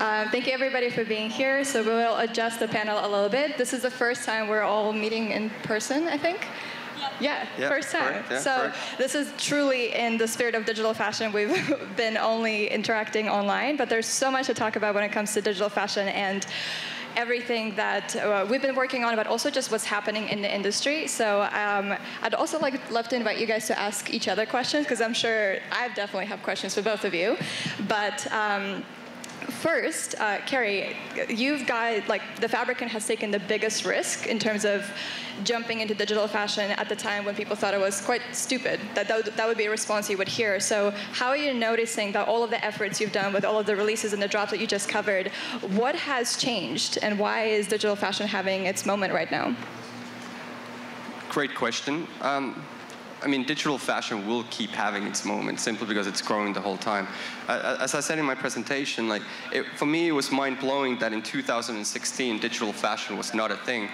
Um, thank you everybody for being here. So we will adjust the panel a little bit. This is the first time we're all meeting in person, I think. Yeah, Yeah, first time. correct, yeah, so correct. this is truly in the spirit of digital fashion. We've been only interacting online, but there's so much to talk about when it comes to digital fashion and everything that uh, we've been working on, but also just what's happening in the industry. So um, I'd also like love to invite you guys to ask each other questions because I'm sure I definitely have questions for both of you. But um, First, uh, Kerry, you've got like the Fabricant has taken the biggest risk in terms of jumping into digital fashion at the time when people thought it was quite stupid. That that would, that would be a response you would hear. So, how are you noticing that all of the efforts you've done with all of the releases and the drops that you just covered, what has changed, and why is digital fashion having its moment right now? Great question. Um, I mean, digital fashion will keep having its moment simply because it's growing the whole time. As I said in my presentation, like it, for me, it was mind blowing that in 2016, digital fashion was not a thing.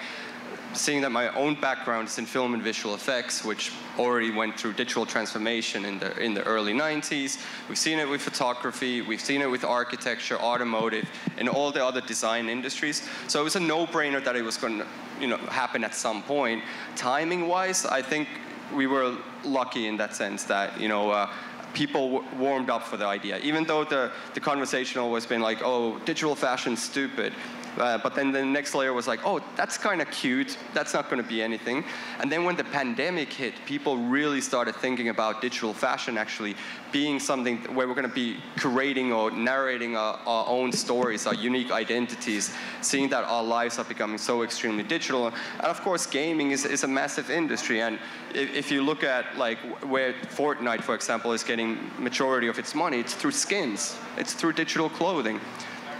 Seeing that my own background is in film and visual effects, which already went through digital transformation in the in the early 90s. We've seen it with photography, we've seen it with architecture, automotive, and all the other design industries. So it was a no-brainer that it was going to, you know, happen at some point. Timing-wise, I think we were lucky in that sense that you know uh, people warmed up for the idea, even though the the conversation always been like, oh, digital fashion's stupid. Uh, but then the next layer was like, oh, that's kind of cute. That's not going to be anything. And then when the pandemic hit, people really started thinking about digital fashion actually being something where we're going to be curating or narrating our, our own stories, our unique identities, seeing that our lives are becoming so extremely digital. And of course, gaming is, is a massive industry. And if, if you look at like where Fortnite, for example, is getting majority of its money, it's through skins. It's through digital clothing.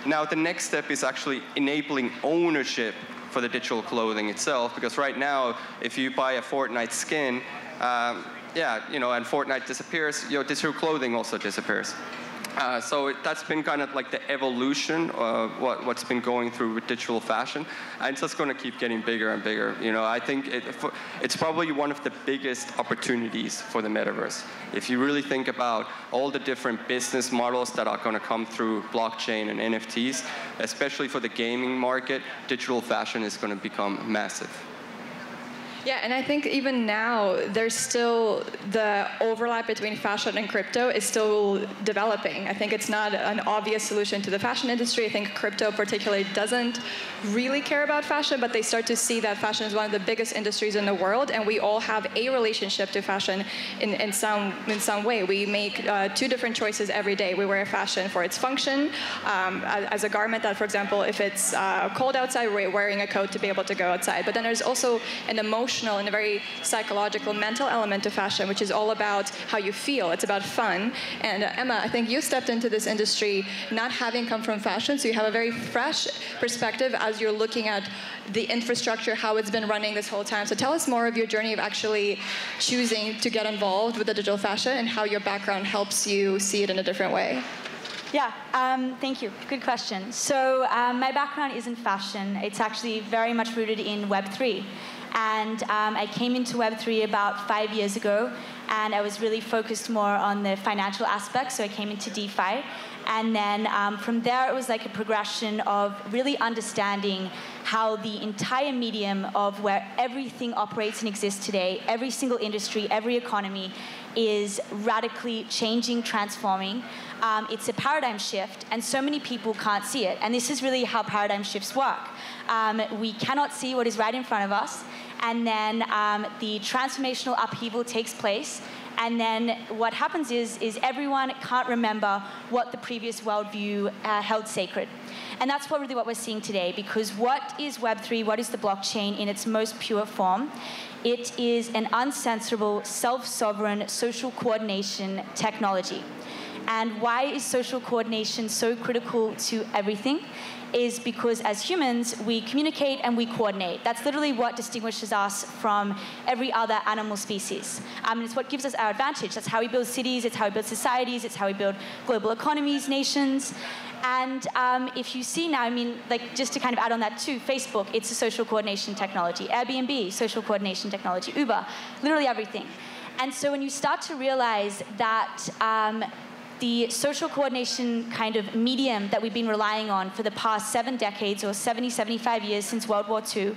Now, the next step is actually enabling ownership for the digital clothing itself, because right now, if you buy a Fortnite skin, um, yeah, you know, and Fortnite disappears, your digital clothing also disappears. Uh, so it, that's been kind of like the evolution of what, what's been going through with digital fashion, and it's just going to keep getting bigger and bigger. You know, I think it, for, it's probably one of the biggest opportunities for the metaverse. If you really think about all the different business models that are going to come through blockchain and NFTs, especially for the gaming market, digital fashion is going to become massive. Yeah, and I think even now there's still the overlap between fashion and crypto is still developing. I think it's not an obvious solution to the fashion industry. I think crypto particularly doesn't really care about fashion, but they start to see that fashion is one of the biggest industries in the world, and we all have a relationship to fashion in, in some in some way. We make uh, two different choices every day. We wear fashion for its function um, as a garment that, for example, if it's uh, cold outside, we're wearing a coat to be able to go outside. But then there's also an emotional and a very psychological, mental element to fashion, which is all about how you feel. It's about fun. And uh, Emma, I think you stepped into this industry not having come from fashion, so you have a very fresh perspective as you're looking at the infrastructure, how it's been running this whole time. So tell us more of your journey of actually choosing to get involved with the digital fashion and how your background helps you see it in a different way. Yeah, um, thank you. Good question. So, um, my background is in fashion. It's actually very much rooted in Web3. And um, I came into Web3 about five years ago, and I was really focused more on the financial aspect. So, I came into DeFi. And then um, from there, it was like a progression of really understanding how the entire medium of where everything operates and exists today, every single industry, every economy, is radically changing, transforming. Um, it's a paradigm shift, and so many people can't see it. And this is really how paradigm shifts work. Um, we cannot see what is right in front of us, and then um, the transformational upheaval takes place. And then what happens is, is everyone can't remember what the previous worldview uh, held sacred. And that's really what we're seeing today, because what is Web3, what is the blockchain in its most pure form? It is an uncensorable, self-sovereign social coordination technology. And why is social coordination so critical to everything? Is because as humans, we communicate and we coordinate. That's literally what distinguishes us from every other animal species. Um, it's what gives us our advantage. That's how we build cities, it's how we build societies, it's how we build global economies, nations. And um, if you see now, I mean, like just to kind of add on that too, Facebook, it's a social coordination technology. Airbnb, social coordination technology. Uber, literally everything. And so when you start to realize that um, the social coordination kind of medium that we've been relying on for the past seven decades or 70, 75 years since World War II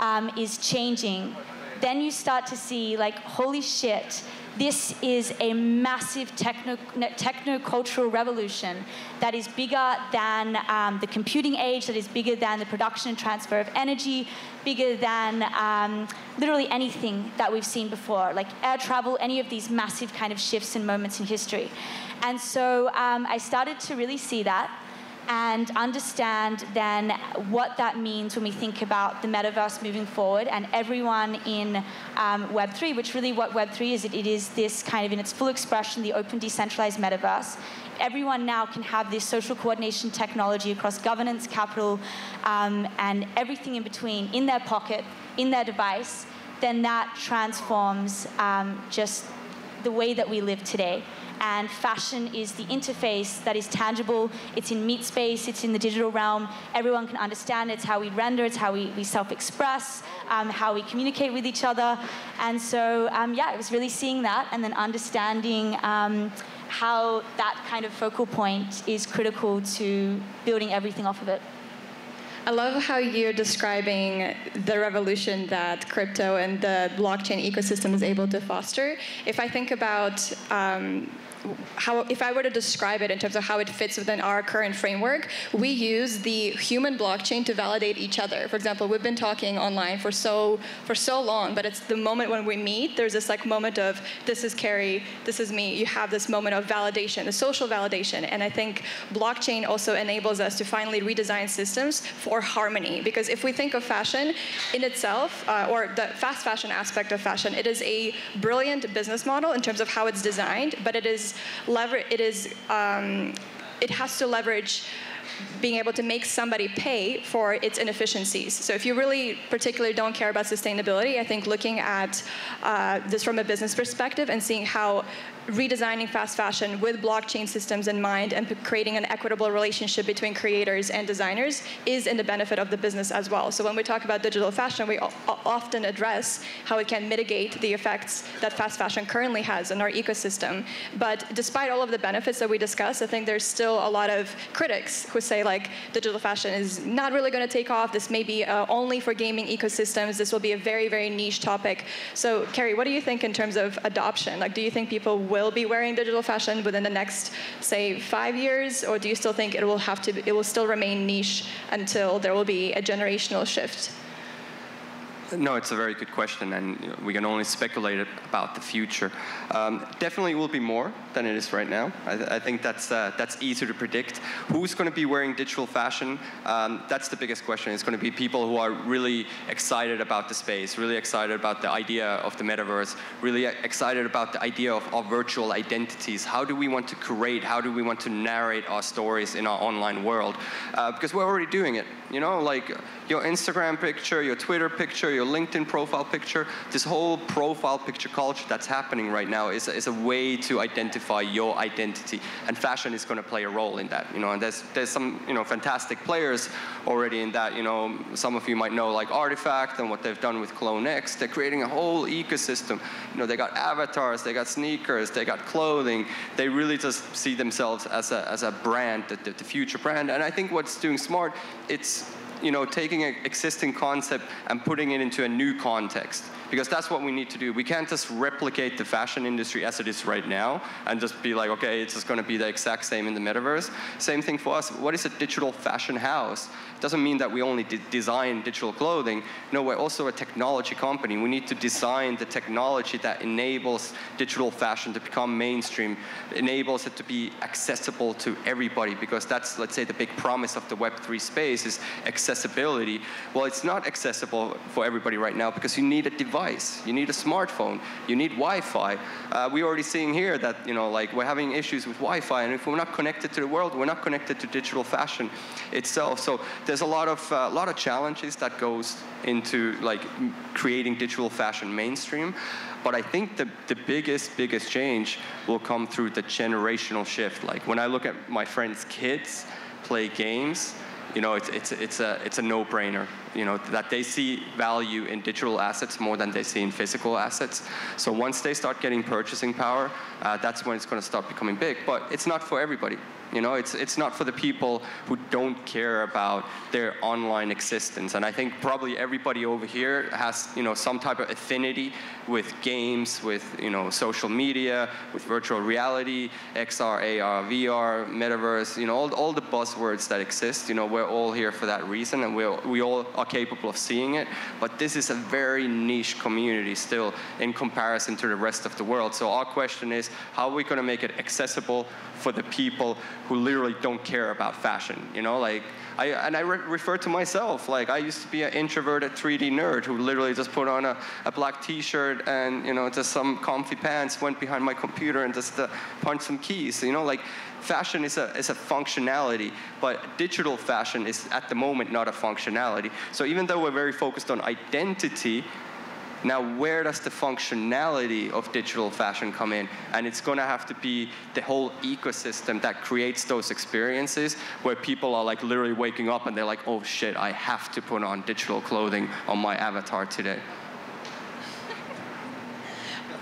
um, is changing, then you start to see, like, holy shit, this is a massive techno, techno-cultural revolution that is bigger than um, the computing age, that is bigger than the production and transfer of energy, bigger than um, literally anything that we've seen before, like air travel, any of these massive kind of shifts and moments in history. And so um, I started to really see that and understand then what that means when we think about the metaverse moving forward and everyone in um, Web3, which really what Web3 is, it, it is this kind of in its full expression, the open decentralized metaverse. Everyone now can have this social coordination technology across governance, capital, um, and everything in between in their pocket, in their device, then that transforms um, just the way that we live today and fashion is the interface that is tangible. It's in meat space, it's in the digital realm. Everyone can understand it's how we render, it's how we, we self express, um, how we communicate with each other. And so, um, yeah, it was really seeing that and then understanding. Um, how that kind of focal point is critical to building everything off of it. I love how you're describing the revolution that crypto and the blockchain ecosystem is able to foster. If I think about um, how, if I were to describe it in terms of how it fits within our current framework, we use the human blockchain to validate each other. For example, we've been talking online for so for so long, but it's the moment when we meet. There's this like moment of this is Kerry, this is me. You have this moment of validation, the social validation, and I think blockchain also enables us to finally redesign systems for harmony. Because if we think of fashion in itself, uh, or the fast fashion aspect of fashion, it is a brilliant business model in terms of how it's designed, but it is lever- it is um, it has to leverage being able to make somebody pay for its inefficiencies. So if you really particularly don't care about sustainability, I think looking at uh, this from a business perspective and seeing how redesigning fast fashion with blockchain systems in mind and creating an equitable relationship between creators and designers is in the benefit of the business as well. So when we talk about digital fashion, we often address how it can mitigate the effects that fast fashion currently has in our ecosystem. But despite all of the benefits that we discuss, I think there's still a lot of critics who say like digital fashion is not really going to take off. This may be uh, only for gaming ecosystems. This will be a very, very niche topic. So Kerry, what do you think in terms of adoption? Like, do you think people will will be wearing digital fashion within the next, say, five years, or do you still think it will have to? It will still remain niche until there will be a generational shift? No, it's a very good question, and you know, we can only speculate about the future. Um, definitely will be more than it is right now. I, th- I think that's, uh, that's easy to predict. Who's going to be wearing digital fashion? Um, that's the biggest question. It's going to be people who are really excited about the space, really excited about the idea of the metaverse, really excited about the idea of, of virtual identities. How do we want to create, how do we want to narrate our stories in our online world? Uh, because we're already doing it. You know, like your Instagram picture, your Twitter picture, your LinkedIn profile picture, this whole profile picture culture that's happening right now is, is a way to identify your identity. And fashion is going to play a role in that. You know, and there's, there's some you know, fantastic players already in that. You know, some of you might know like RTFKT and what they've done with Clone X. They're creating a whole ecosystem. You know, they got avatars, they got sneakers, they got clothing. They really just see themselves as a, as a brand, the, the future brand. And I think what's doing smart, it's you know, taking an existing concept and putting it into a new context because that's what we need to do. We can't just replicate the fashion industry as it is right now and just be like, okay, it's just going to be the exact same in the metaverse. Same thing for us. What is a digital fashion house? Doesn't mean that we only design digital clothing. No, we're also a technology company. We need to design the technology that enables digital fashion to become mainstream, enables it to be accessible to everybody because that's, let's say, the big promise of the Web3 space is accessibility. Well, it's not accessible for everybody right now because you need a device device. You need a smartphone. You need Wi-Fi. Uh, we're already seeing here that you know, like we're having issues with Wi-Fi, and if we're not connected to the world, we're not connected to digital fashion itself. So there's a lot of uh, lot of challenges that goes into like creating digital fashion mainstream. But I think the, the biggest, biggest change will come through the generational shift. Like when I look at my friends' kids play games, you know, it's, it's, it's a, it's a no-brainer you know, that they see value in digital assets more than they see in physical assets. So once they start getting purchasing power, uh, that's when it's going to start becoming big. But it's not for everybody. You know, it's, it's not for the people who don't care about their online existence. And I think probably everybody over here has, you know, some type of affinity with games, with, you know, social media, with virtual reality, XR, AR, VR, metaverse, you know, all, all the buzzwords that exist. You know, we're all here for that reason and we we all are capable of seeing it. But this is a very niche community still in comparison to the rest of the world. So our question is, how are we going to make it accessible for the people who literally don't care about fashion. You know, like I and I re- refer to myself like I used to be an introverted 3D nerd who literally just put on a, a black T-shirt and you know just some comfy pants, went behind my computer and just uh, punched some keys. You know, like fashion is a, is a functionality, but digital fashion is at the moment not a functionality. So even though we're very focused on identity, now, where does the functionality of digital fashion come in? And it's going to have to be the whole ecosystem that creates those experiences where people are like literally waking up and they're like, oh shit, I have to put on digital clothing on my avatar today.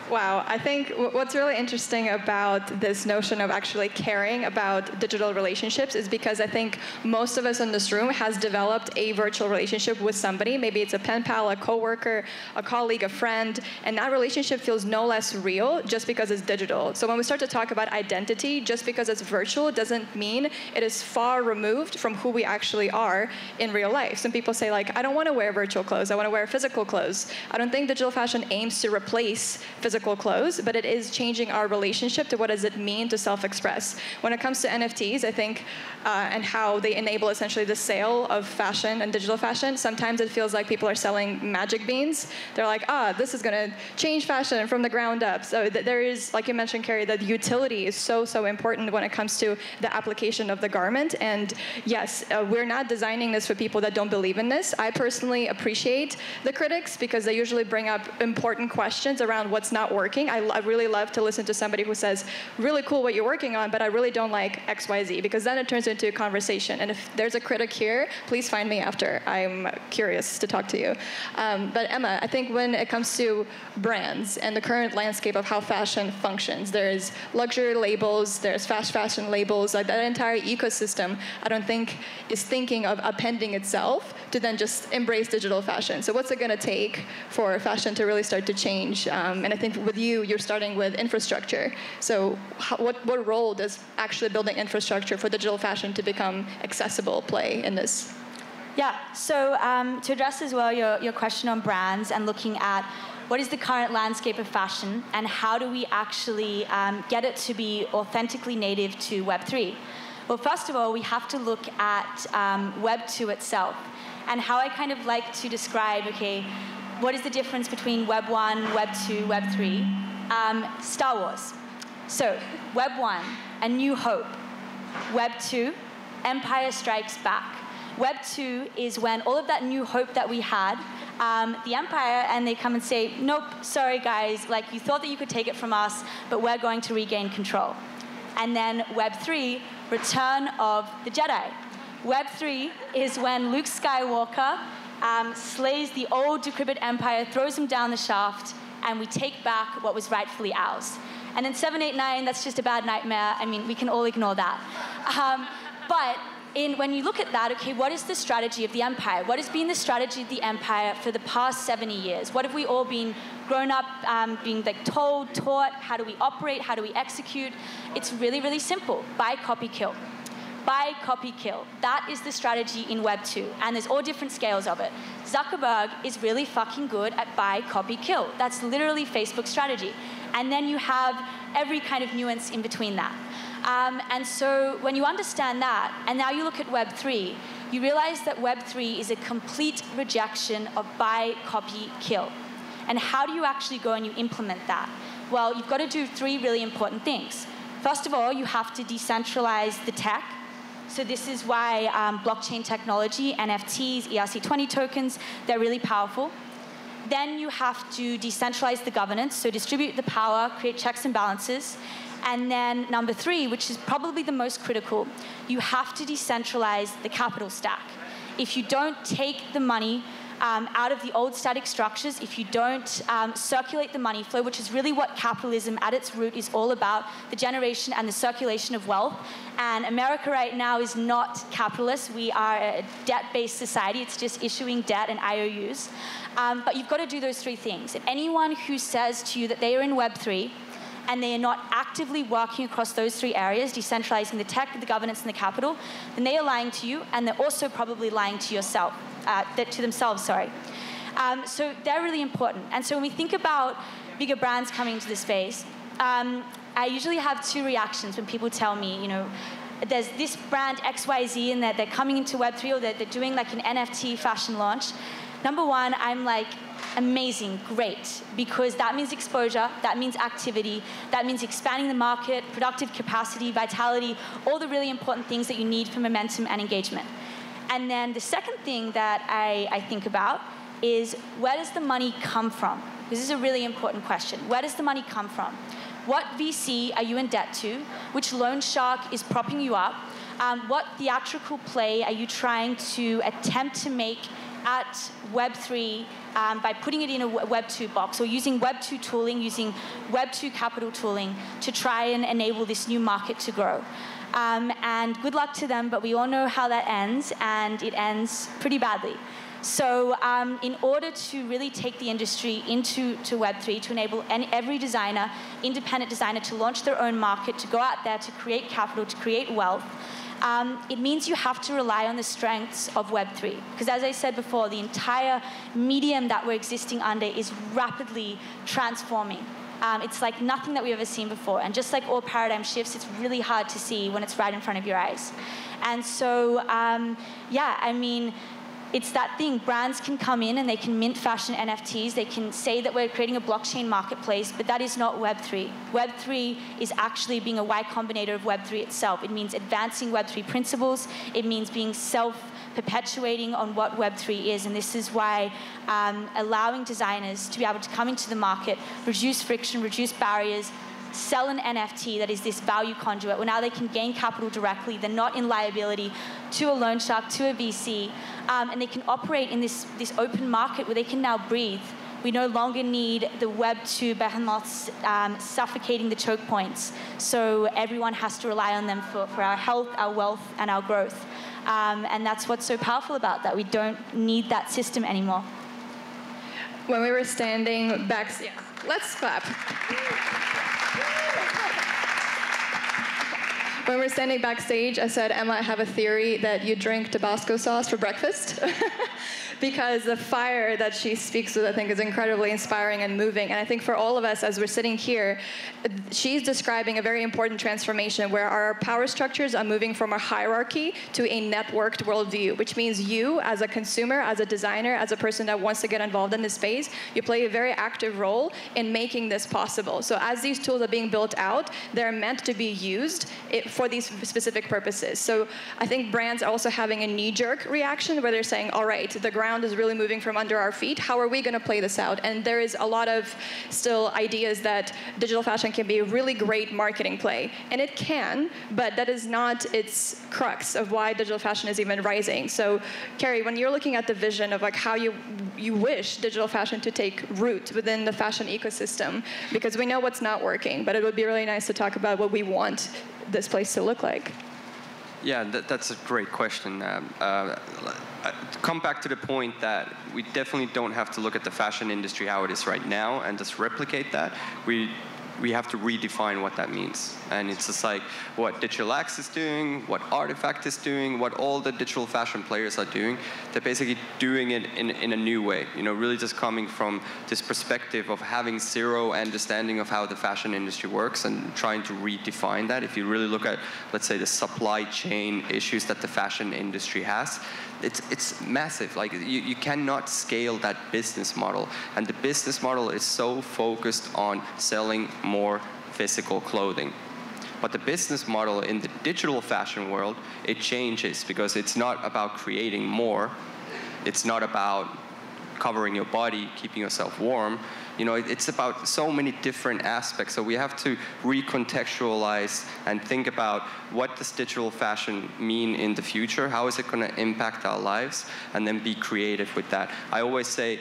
Wow, I think what's really interesting about this notion of actually caring about digital relationships is because I think most of us in this room has developed a virtual relationship with somebody. Maybe it's a pen pal, a coworker, a colleague, a friend, and that relationship feels no less real just because it's digital. So when we start to talk about identity, just because it's virtual doesn't mean it is far removed from who we actually are in real life. Some people say like, I don't want to wear virtual clothes, I want to wear physical clothes. I don't think digital fashion aims to replace physical physical clothes, but it is changing our relationship to what does it mean to self-express. When it comes to NFTs, I think, uh, and how they enable essentially the sale of fashion and digital fashion, sometimes it feels like people are selling magic beans. They're like, ah, this is going to change fashion from the ground up. So th- there is, like you mentioned, Kerry, that utility is so, so important when it comes to the application of the garment. And yes, uh, we're not designing this for people that don't believe in this. I personally appreciate the critics because they usually bring up important questions around what's not not working. I, I really love to listen to somebody who says, really cool what you're working on, but I really don't like X, Y, Z, because then it turns into a conversation. And if there's a critic here, please find me after. I'm curious to talk to you. Um, but Emma, I think when it comes to brands and the current landscape of how fashion functions, there's luxury labels, there's fast fashion labels, like that entire ecosystem, I don't think is thinking of appending itself to then just embrace digital fashion. So what's it going to take for fashion to really start to change? Um, and I think with you, you're starting with infrastructure. So how, what, what role does actually building infrastructure for digital fashion to become accessible play in this? Yeah, so um, to address as well your, your question on brands and looking at what is the current landscape of fashion and how do we actually um, get it to be authentically native to Web3? Well, first of all, we have to look at um, Web2 itself and how I kind of like to describe, okay, what is the difference between Web 1, Web 2, Web 3? Um, Star Wars. So, Web 1, A New Hope. Web 2, Empire Strikes Back. Web 2 is when all of that new hope that we had, um, the Empire, and they come and say, nope, sorry guys, like you thought that you could take it from us, but we're going to regain control. And then Web 3, Return of the Jedi. Web 3 is when Luke Skywalker um, slays the old decrepit empire, throws him down the shaft, and we take back what was rightfully ours. And in 789, that's just a bad nightmare. I mean, we can all ignore that. Um, but in, when you look at that, okay, what is the strategy of the empire? What has been the strategy of the empire for the past 70 years? What have we all been grown up um, being like told, taught? How do we operate? How do we execute? It's really, really simple. Buy, copy, kill buy, copy, kill. That is the strategy in Web 2, and there's all different scales of it. Zuckerberg is really fucking good at buy, copy, kill. That's literally Facebook's strategy. And then you have every kind of nuance in between that. Um, and so when you understand that, and now you look at Web 3, you realize that Web 3 is a complete rejection of buy, copy, kill. And how do you actually go and you implement that? Well, you've got to do three really important things. First of all, you have to decentralize the tech so this is why um, blockchain technology, NFTs, ERC20 tokens, they're really powerful. Then you have to decentralize the governance, so distribute the power, create checks and balances. And then number three, which is probably the most critical, you have to decentralize the capital stack. if you don't take the money um, out of the old static structures, if you don't um, circulate the money flow, which is really what capitalism at its root is all about, the generation and the circulation of wealth. And America right now is not capitalist. We are a debt-based society. It's just issuing debt and IOUs. Um, but you've got to do those three things. And anyone who says to you that they are in Web3 and they are not actively working across those three areas, decentralizing the tech, the governance, and the capital, then they are lying to you, and they're also probably lying to yourself, uh, to themselves. Sorry. Um, so they're really important. And so when we think about bigger brands coming into the space, um, I usually have two reactions when people tell me, you know, there's this brand XYZ and that they're coming into Web3 or they're, they're doing like an NFT fashion launch. Number one, I'm like, amazing, great, because that means exposure, that means activity, that means expanding the market, productive capacity, vitality, all the really important things that you need for momentum and engagement. And then the second thing that I, I think about is where does the money come from? This is a really important question. Where does the money come from? What VC are you in debt to? Which loan shark is propping you up? Um, what theatrical play are you trying to attempt to make at Web3 um, by putting it in a Web2 box or using Web2 tooling, using Web2 capital tooling to try and enable this new market to grow. Um, and good luck to them, but we all know how that ends, and it ends pretty badly. So, um, in order to really take the industry into to Web3, to enable any, every designer, independent designer, to launch their own market, to go out there, to create capital, to create wealth, um, it means you have to rely on the strengths of Web3. Because as I said before, the entire medium that we're existing under is rapidly transforming. Um, it's like nothing that we've ever seen before. And just like all paradigm shifts, it's really hard to see when it's right in front of your eyes. And so, um, yeah, I mean, it's that thing. Brands can come in and they can mint fashion NFTs. They can say that we're creating a blockchain marketplace, but that is not Web3. Web3 is actually being a Y Combinator of Web3 itself. It means advancing Web3 principles. It means being self perpetuating on what Web3 is. And this is why um, allowing designers to be able to come into the market, reduce friction, reduce barriers, sell an NFT that is this value conduit, where now they can gain capital directly. They're not in liability to a loan shark, to a VC, um, and they can operate in this, this open market where they can now breathe. We no longer need the Web 2 behemoths um, suffocating the choke points. So everyone has to rely on them for, for our health, our wealth, and our growth. Um, and that's what's so powerful about that. We don't need that system anymore. When we were standing back, yeah, let's clap. Woo! When we're standing backstage, I said, Emma, I have a theory that you drink Tabasco sauce for breakfast. because the fire that she speaks with, I think, is incredibly inspiring and moving. And I think for all of us, as we're sitting here, she's describing a very important transformation where our power structures are moving from a hierarchy to a networked worldview, which means you, as a consumer, as a designer, as a person that wants to get involved in this space, you play a very active role in making this possible. So as these tools are being built out, they're meant to be used for these specific purposes. So I think brands are also having a knee-jerk reaction where they're saying, all right, the ground is really moving from under our feet. How are we going to play this out? And there is a lot of still ideas that digital fashion can be a really great marketing play. And it can, but that is not its crux of why digital fashion is even rising. So, Kerry, when you're looking at the vision of like how you you wish digital fashion to take root within the fashion ecosystem, because we know what's not working, but it would be really nice to talk about what we want this place to look like. Yeah, that, that's a great question. Um, uh, come back to the point that we definitely don't have to look at the fashion industry how it is right now and just replicate that. We we have to redefine what that means. And it's just like what DIGITALAX is doing, what RTFKT is doing, what all the digital fashion players are doing. They're basically doing it in, in a new way. You know, really just coming from this perspective of having zero understanding of how the fashion industry works and trying to redefine that. If you really look at, let's say, the supply chain issues that the fashion industry has, it's, it's massive. Like you, you cannot scale that business model. And the business model is so focused on selling more physical clothing. But the business model in the digital fashion world, it changes because it's not about creating more. It's not about covering your body, keeping yourself warm. You know, it's about so many different aspects. So we have to recontextualize and think about what does digital fashion mean in the future? How is it going to impact our lives? And then be creative with that. I always say,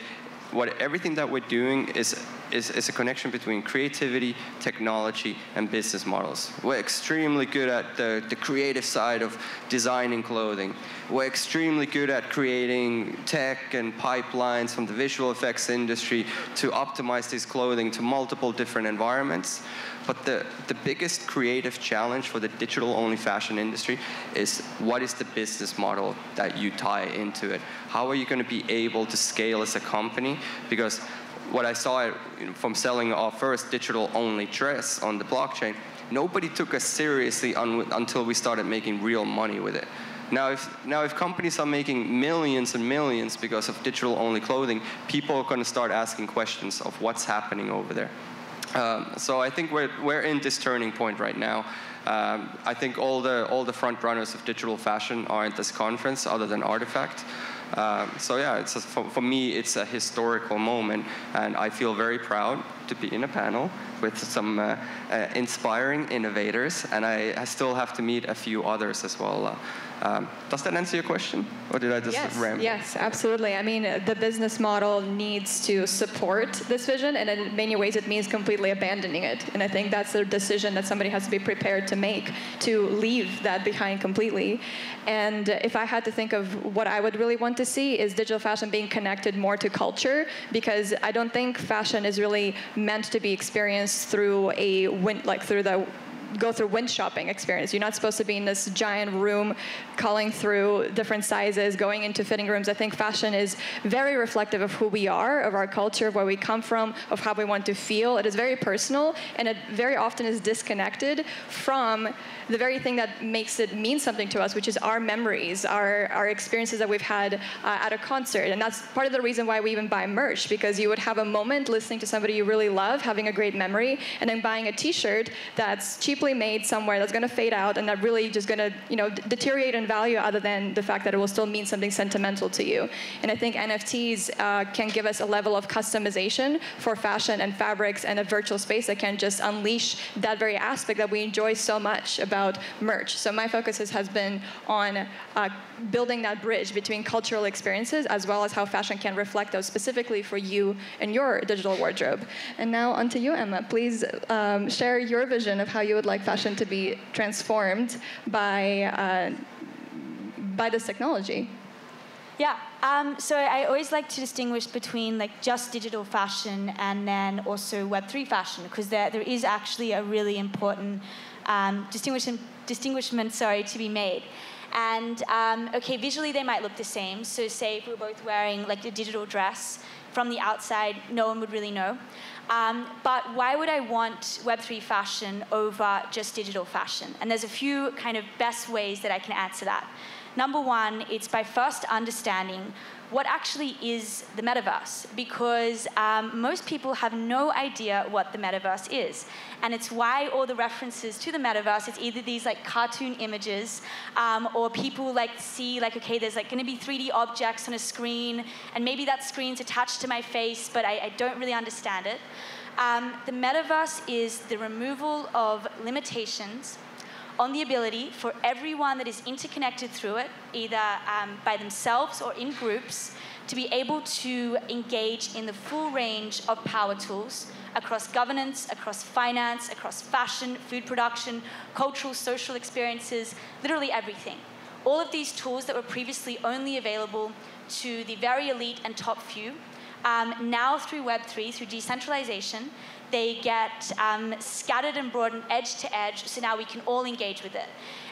what everything that we're doing is is, is a connection between creativity, technology, and business models. We're extremely good at the, the creative side of designing clothing. We're extremely good at creating tech and pipelines from the visual effects industry to optimize this clothing to multiple different environments. But the, the biggest creative challenge for the digital only fashion industry is what is the business model that you tie into it? How are you going to be able to scale as a company? Because what I saw from selling our first digital only dress on the blockchain, nobody took us seriously un until we started making real money with it. Now if, now, if companies are making millions and millions because of digital only clothing, people are going to start asking questions of what's happening over there. Um, so I think we're, we're in this turning point right now. Um, I think all the, all the front runners of digital fashion are at this conference other than RTFKT. Um, so yeah, a, for, for, me, it's a historical moment, and I feel very proud to be in a panel with some uh, uh, inspiring innovators, and I, I, still have to meet a few others as well. Uh, um, does that answer your question, or did I just yes, ramble? Yes, absolutely. I mean, the business model needs to support this vision, and in many ways, it means completely abandoning it. And I think that's a decision that somebody has to be prepared to make to leave that behind completely. And if I had to think of what I would really want to see is digital fashion being connected more to culture, because I don't think fashion is really meant to be experienced through a like through the go through wind shopping experience. You're not supposed to be in this giant room calling through different sizes, going into fitting rooms. I think fashion is very reflective of who we are, of our culture, of where we come from, of how we want to feel. It is very personal, and it very often is disconnected from the very thing that makes it mean something to us, which is our memories, our, our experiences that we've had uh, at a concert. And that's part of the reason why we even buy merch, because you would have a moment listening to somebody you really love, having a great memory, and then buying a t-shirt that's cheaply made somewhere that's going to fade out and that really just going to you know deteriorate in value other than the fact that it will still mean something sentimental to you. And I think NFTs uh, can give us a level of customization for fashion and fabrics and a virtual space that can just unleash that very aspect that we enjoy so much about merch. So my focus has, has been on uh, building that bridge between cultural experiences as well as how fashion can reflect those specifically for you and your digital wardrobe. And now onto you, Emma. Please um, share your vision of how you would like fashion to be transformed by, uh, by this technology. Yeah, um, so I always like to distinguish between like just digital fashion and then also Web3 fashion because there, there is actually a really important um, distinguishment, distinguishment sorry, to be made. And um, okay, visually they might look the same. So say if we're both wearing like a digital dress, from the outside, no one would really know. Um, but why would I want Web3 fashion over just digital fashion? And there's a few kind of best ways that I can answer that. Number one, it's by first understanding what actually is the metaverse because um, most people have no idea what the metaverse is. And it's why all the references to the metaverse, it's either these like cartoon images um, or people like see like, okay, there's like gonna be 3D objects on a screen and maybe that screen's attached to my face, but I, I don't really understand it. Um, the metaverse is the removal of limitations on the ability for everyone that is interconnected through it, either um, by themselves or in groups, to be able to engage in the full range of power tools across governance, across finance, across fashion, food production, cultural, social experiences, literally everything. All of these tools that were previously only available to the very elite and top few, um, now through Web3, through decentralization, they get um, scattered and broadened edge to edge, so now we can all engage with it.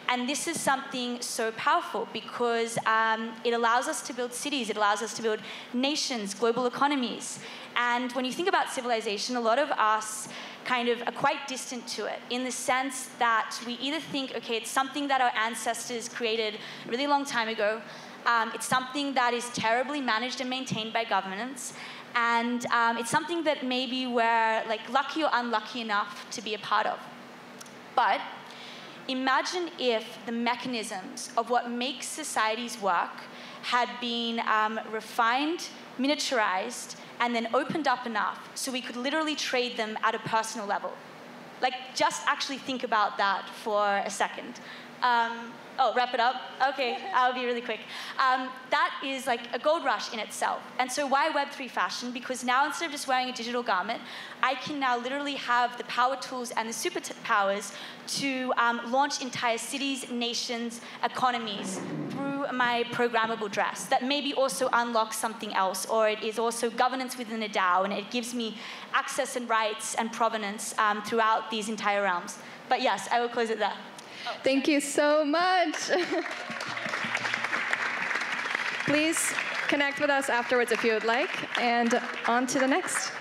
And this is something so powerful because um, it allows us to build cities, it allows us to build nations, global economies. And when you think about civilization, a lot of us kind of are quite distant to it in the sense that we either think, okay, it's something that our ancestors created a really long time ago, um, it's something that is terribly managed and maintained by governments, and um, it's something that maybe we're like lucky or unlucky enough to be a part of. But imagine if the mechanisms of what makes societies work had been um, refined, miniaturized, and then opened up enough so we could literally trade them at a personal level. Like, just actually think about that for a second. Um, oh, wrap it up? Okay, I'll be really quick. Um, that is like a gold rush in itself. And so, why Web3 fashion? Because now instead of just wearing a digital garment, I can now literally have the power tools and the superpowers to um, launch entire cities, nations, economies through my programmable dress. That maybe also unlocks something else, or it is also governance within a DAO, and it gives me access and rights and provenance um, throughout these entire realms. But yes, I will close it there. Thank you so much. Please connect with us afterwards if you would like, and on to the next.